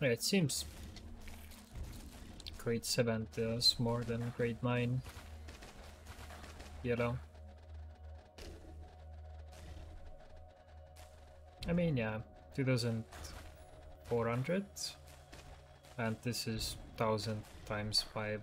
Yeah, it seems grade 7 does more than grade 9 yellow. I mean, yeah, 2400 and this is 1000 times 5.